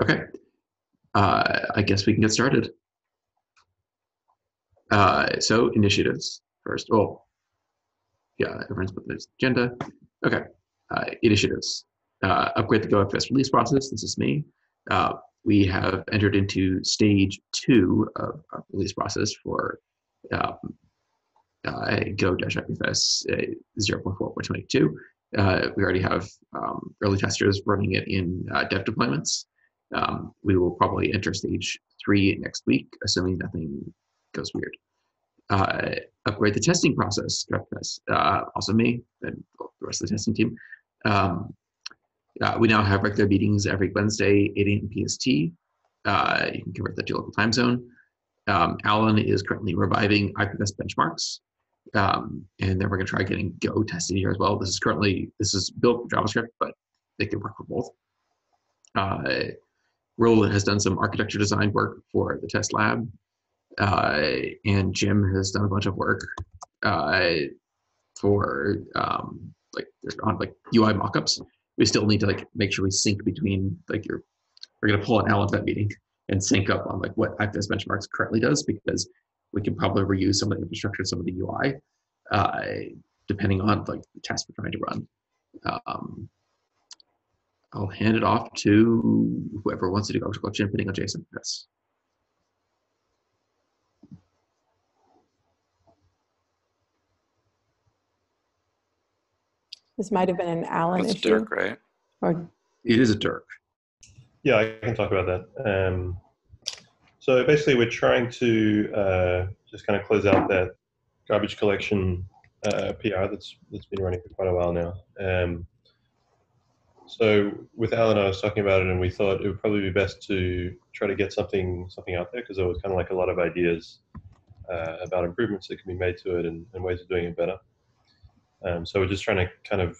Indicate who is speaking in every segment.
Speaker 1: Okay. Uh, I guess we can get started. Uh, so initiatives first. Oh, yeah, everyone's put this agenda. Okay. Uh, initiatives. Uh, upgrade the Go-IPFS release process. This is me. Uh, we have entered into stage two of our release process for um, uh, Go-IPFS uh, 0.4.22. Uh, we already have um, early testers running it in dev deployments. Um, we will probably enter stage three next week, assuming nothing goes weird. Uh, upgrade the testing process, uh, also me and the rest of the testing team. Um, uh, we now have regular meetings every Wednesday, 8 a.m. PST. Uh, you can convert that to your local time zone. Um, Alan is currently reviving IPFS benchmarks. Um, and then we're going to try getting Go tested here as well. This is currently, this is built for JavaScript, but they can work for both. Roland has done some architecture design work for the test lab. Uh, and Jim has done a bunch of work uh, for um, like on like UI mockups. We still need to like make sure we sync between like your. We're gonna pull an Alan that meeting and sync up on like what IPFS benchmarks currently does because we can probably reuse some of the infrastructure, some of the UI, uh, depending on like the test we're trying to run. Um, I'll hand it off to whoever wants to do garbage collection, putting on Jason. Yes.
Speaker 2: This might have been an Alan
Speaker 3: That's
Speaker 2: issue.
Speaker 3: Dirk, right?
Speaker 2: Or
Speaker 1: It is a Dirk.
Speaker 4: Yeah, I can talk about that. Um, so basically, we're trying to uh, just kind of close out that garbage collection uh, PR that's that's been running for quite a while now. Um, so with Alan, and I was talking about it, and we thought it would probably be best to try to get something something out there because there was kind of like a lot of ideas uh, about improvements that can be made to it and, and ways of doing it better. Um, so we're just trying to kind of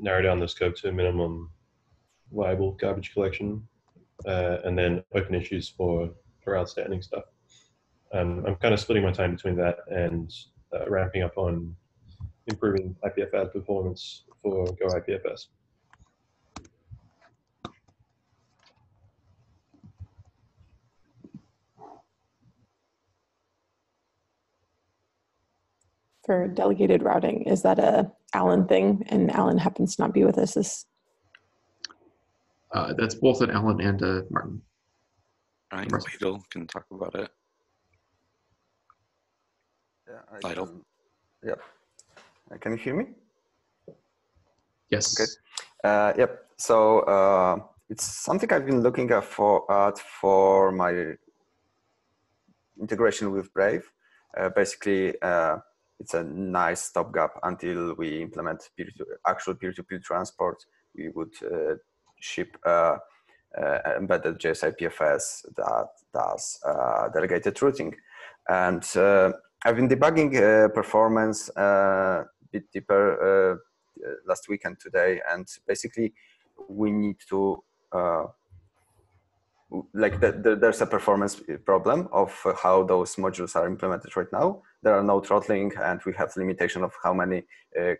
Speaker 4: narrow down the scope to a minimum viable garbage collection, uh, and then open issues for for outstanding stuff. Um, I'm kind of splitting my time between that and uh, ramping up on improving IPFS performance for Go IPFS.
Speaker 2: For delegated routing, is that a Alan thing? And Alan happens to not be with us this
Speaker 1: Uh, that's both an Alan and a Martin.
Speaker 3: I think
Speaker 1: Right.
Speaker 3: Lidel can talk about it.
Speaker 5: Yeah, I
Speaker 3: Vital.
Speaker 5: can- Yep. Uh, Can you hear me?
Speaker 1: Yes.
Speaker 5: Okay. Uh, yep. So uh, it's something I've been looking at for at for my integration with Brave. Uh, basically, uh, it's a nice stopgap until we implement peer actual peer-to-peer transport. We would uh, ship uh, uh, embedded JSIPFS that does uh, delegated routing, and uh, I've been debugging uh, performance a bit deeper last week and today, and basically we need to like the, the, there's a performance problem of how those modules are implemented right now. There are no throttling, and we have limitation of how many uh, uh,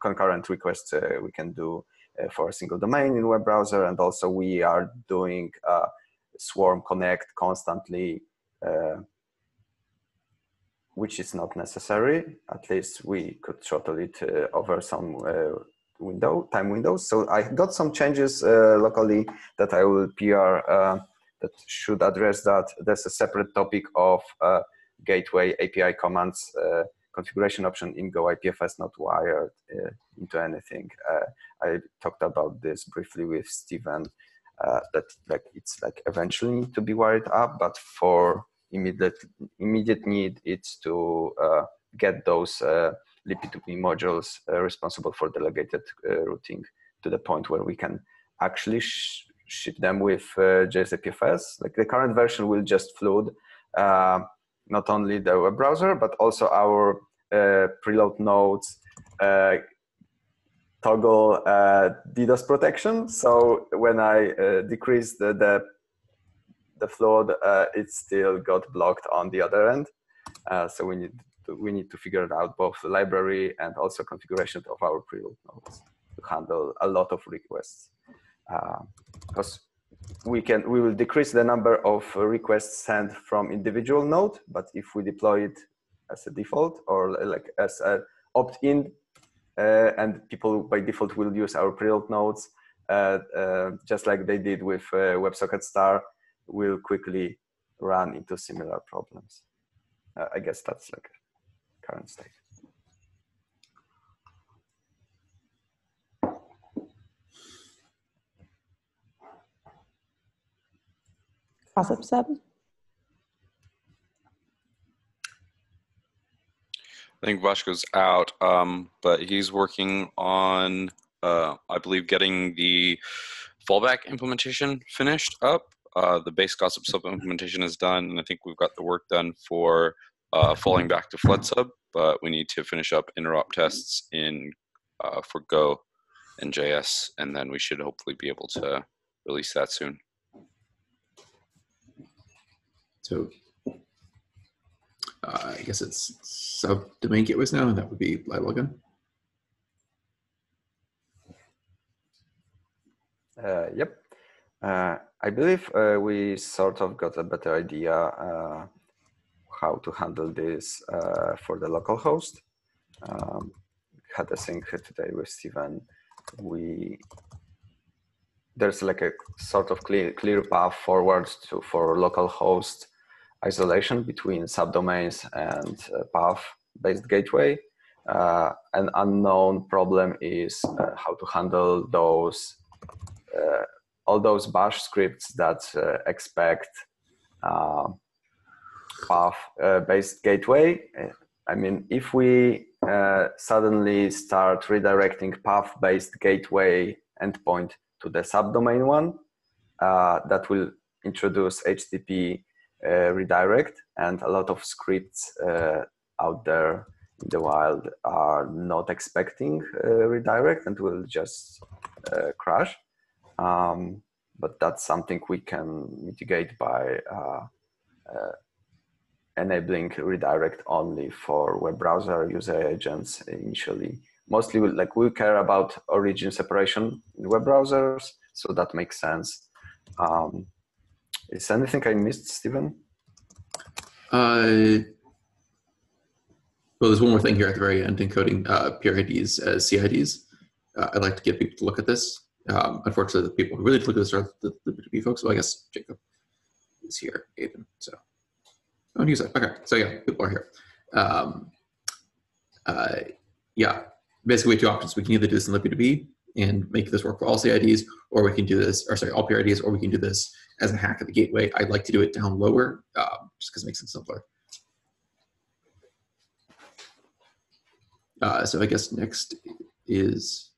Speaker 5: concurrent requests uh, we can do uh, for a single domain in web browser, and also we are doing uh, Swarm Connect constantly. Uh, which is not necessary. At least we could throttle it over some window time windows. So I got some changes uh, locally that I will PR uh, that should address that. There's a separate topic of uh, gateway API commands uh, configuration option in Go IPFS not wired uh, into anything. Uh, I talked about this briefly with Steven. That like it's like eventually need to be wired up, but for immediate immediate need it's to get those uh, libp2p modules uh, responsible for delegated uh, routing to the point where we can actually sh ship them with uh, JSIPFS. Like the current version will just flood uh, not only the web browser but also our uh, preload nodes uh, toggle uh, DDoS protection. So when I decrease the, the the flood, it still got blocked on the other end. So we need we need to figure out both the library and also configuration of our preload nodes to handle a lot of requests. Because we can we will decrease the number of uh, requests sent from individual node, but if we deploy it as a default or uh, like as a opt-in, uh, and people by default will use our preload nodes, uh, uh, just like they did with uh, WebSocket Star, will quickly run into similar problems. Uh, I guess that's like current state.
Speaker 2: Gossip sub.
Speaker 3: I think Vasco's out, um, but he's working on, uh, I believe, getting the fallback implementation finished up. Uh, the base gossip sub implementation is done, and I think we've got the work done for uh, falling back to flood sub, but we need to finish up interop tests in uh, for Go and JS, and then we should hopefully be able to release that soon.
Speaker 1: So uh, I guess it's subdomain gateways now, and that would be LiveLogin.
Speaker 5: Uh, yep. Uh, I believe uh, we sort of got a better idea uh, how to handle this uh, for the local host. Um, had a sync today with Steven. We there's like a sort of clear clear path forward to for local host isolation between subdomains and uh, path-based gateway. Uh, an unknown problem is uh, how to handle those uh, all those bash scripts that uh, expect path-based gateway. I mean, if we suddenly start redirecting path-based gateway endpoint to the subdomain one, that will introduce HTTP uh, redirect and a lot of scripts uh, out there in the wild are not expecting uh, redirect and will just crash. Um, but that's something we can mitigate by enabling redirect only for web browser user agents initially. Mostly, like we care about origin separation in web browsers, so that makes sense. Um, is anything I missed, Stephen?
Speaker 1: Uh, well, there's one more thing here at the very end, encoding uh, peer IDs as CIDs. Uh, I'd like to get people to look at this. Um, unfortunately, the people who really look at this are the, the B2B folks. Well, I guess Jacob is here, Aiden. So, oh, news. Okay, so yeah, people are here. Um, uh, yeah, basically, we have two options. We can either do this in libp2p and make this work for all CIDs, or we can do this, or sorry, all peer IDs, or we can do this as a hack of the gateway. I'd like to do it down lower, um, just because it makes it simpler. Uh, so I guess next is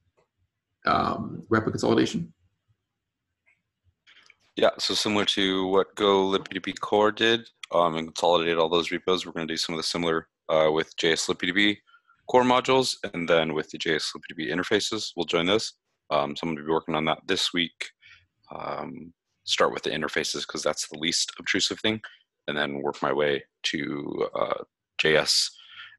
Speaker 1: um, repo consolidation.
Speaker 3: Yeah, so similar to what Go libp2p core did um, and consolidated all those repos, we're going to do some of the similar uh, with JS libp2p core modules, and then with the JS libp2p interfaces, we'll join those. Um, so I'm going to be working on that this week. Um, start with the interfaces because that's the least obtrusive thing, and then work my way to uh, JS.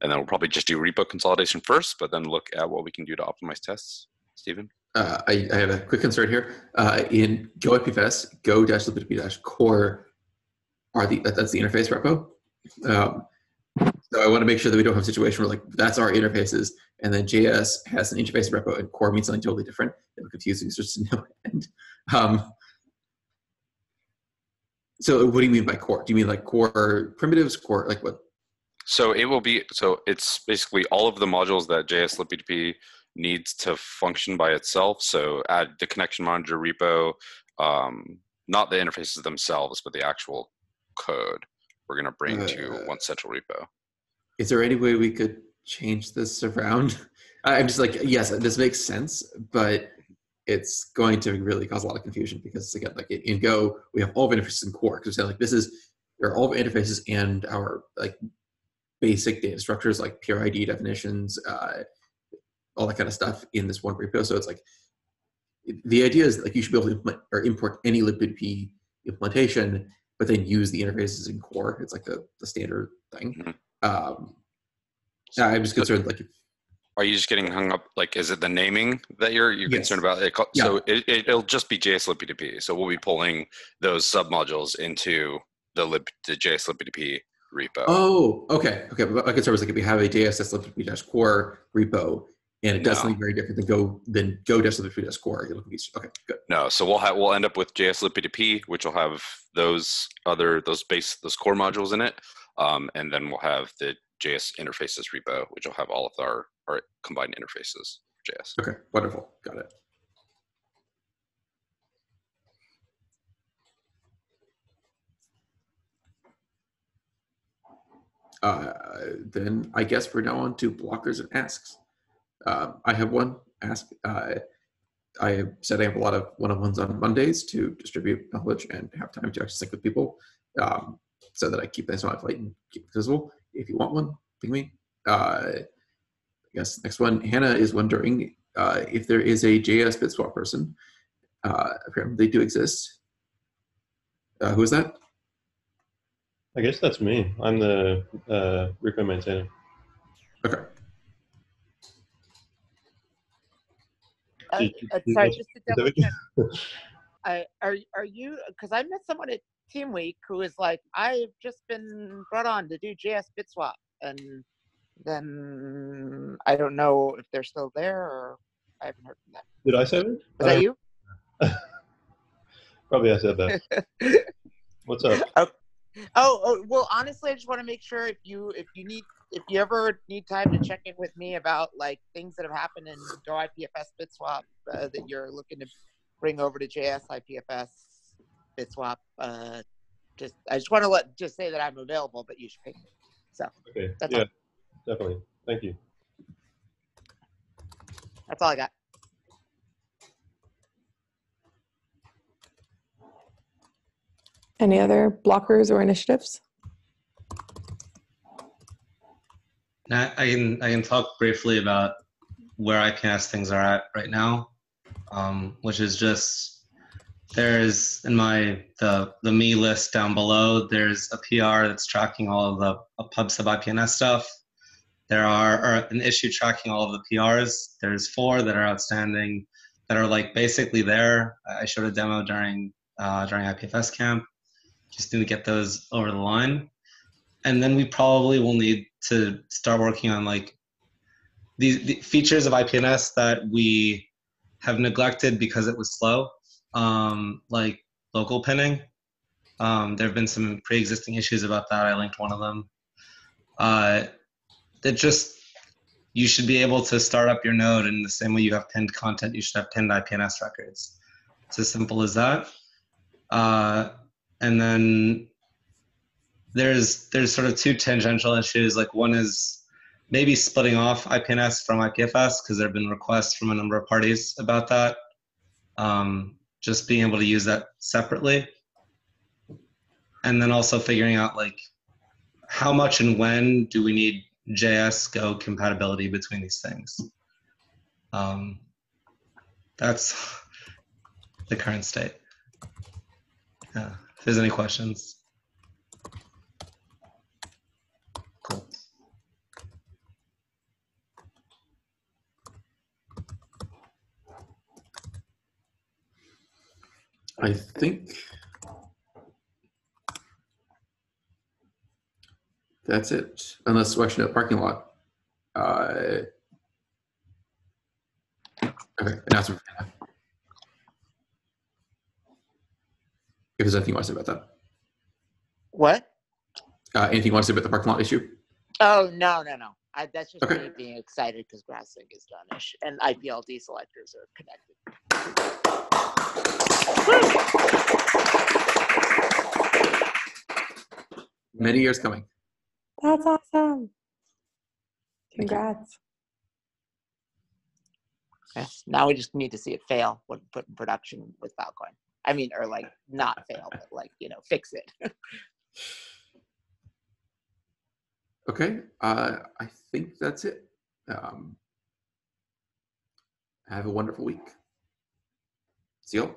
Speaker 3: And then we'll probably just do repo consolidation first, but then look at what we can do to optimize tests. Stephen?
Speaker 1: Uh, I, I, have a quick concern here. Uh, in Go IPFS, go dash libp2p core are the that's the interface repo. Um, so I want to make sure that we don't have a situation where like that's our interfaces, and then JS has an interface repo and core means something totally different. It will confuse users to no end. Um, so what do you mean by core? Do you mean like core primitives, core like what?
Speaker 3: So it will be so it's basically all of the modules that JS libp2p needs to function by itself. So add the connection manager repo, um, not the interfaces themselves, but the actual code we're going to bring uh, to one central repo.
Speaker 1: Is there any way we could change this around? I'm just like, yes, this makes sense, but it's going to really cause a lot of confusion because again, like in Go, we have all of interfaces in core. Because like this is there are all of interfaces and our like basic data structures like peer ID definitions, uh, all that kind of stuff in this one repo. So it's like the idea is like you should be able to implement or import any libp implementation, but then use the interfaces in core. It's like the, the standard thing. Mm-hmm. Um, I'm just concerned like if
Speaker 3: Are you just getting hung up? Like, is it the naming that you're you're
Speaker 1: Yes.
Speaker 3: concerned about? It,
Speaker 1: Yeah.
Speaker 3: So it, it, it'll just be JS libp2p. So we'll be pulling those submodules into the lib the JS libp2p repo.
Speaker 1: Oh, okay, okay. But my concern was like if we have a JSS libp dash core repo and it does
Speaker 3: No.
Speaker 1: something very different than go than go dash libp dash core, it'll be okay, good.
Speaker 3: No, so we'll have we'll end up with JS libp2p, which will have those other those base those core modules in it, um, and then we'll have the JS interfaces repo, which will have all of our our combined interfaces for JS.
Speaker 1: Okay, wonderful, got it. Uh, then I guess we're now on to blockers and asks. Um, I have one ask. Uh, I said I have a lot of one-on-ones on Mondays to distribute knowledge and have time to actually sync with people, um, so that I keep things on my plate and keep it visible. If you want one, ping me. Uh, I guess next one, Hannah is wondering uh, if there is a JS BitSwap person. Uh, apparently, they do exist. Uh, who is that?
Speaker 4: I guess that's me. I'm the uh, repo maintainer.
Speaker 1: Okay.
Speaker 6: Uh, uh, sorry, just to double check. I, are are you? Because I met someone at Team Week who is like, I've just been brought on to do JS BitSwap, and then I don't know if they're still there or I haven't heard from them.
Speaker 4: Did I say that?
Speaker 6: Was
Speaker 4: Uh,
Speaker 6: that you?
Speaker 4: Probably I said that. What's up?
Speaker 6: Oh, oh, well, honestly, I just want to make sure if you if you need if you ever need time to check in with me about like things that have happened in Go IPFS BitSwap uh, that you're looking to bring over to JS IPFS BitSwap. Uh, just I just want to let just say that I'm available, but you should pick me. So
Speaker 4: Okay.
Speaker 6: That's
Speaker 4: yeah,
Speaker 6: all.
Speaker 4: definitely. Thank you.
Speaker 6: that's all I got.
Speaker 2: Any other blockers or initiatives?
Speaker 7: I I can I can talk briefly about where IPNS things are at right now, um, which is just there's in my the the me list down below. There's a PR that's tracking all of the pub sub IPNS stuff. There are an issue tracking all of the PRs. There's four that are outstanding that are like basically there. I showed a demo during uh, during IPFS camp. Just need to get those over the line and then we probably will need to start working on like these the features of IPNS that we have neglected because it was slow, um, like local pinning. Um, there have been some pre-existing issues about that. I linked one of them. Uh, that just you should be able to start up your node in the same way you have pinned content. You should have pinned IPNS records. It's as simple as that. Uh, and then there's there's sort of two tangential issues. Like one is maybe splitting off IPNS from IPFS because there have been requests from a number of parties about that. Um, just being able to use that separately, and then also figuring out like how much and when do we need JS Go compatibility between these things. Um, that's the current state. Yeah. If there's any questions.
Speaker 1: I think that's it. Unless we're actually at the parking lot. Uh, okay, announcement. If there's anything you want to say about that.
Speaker 6: What?
Speaker 1: Uh, anything you want to say about the parking lot issue?
Speaker 6: Oh no, no, no. I, that's just
Speaker 1: Okay.
Speaker 6: me being excited because GraphSync is done and IPLD selectors are connected.
Speaker 1: Many years coming.
Speaker 2: That's awesome. Congrats.
Speaker 6: Yes. Now we just need to see it fail when put in production with Filecoin. I mean, or like not fail, but like you know, fix it.
Speaker 1: Okay, uh, I think that's it. Um, have a wonderful week. See you.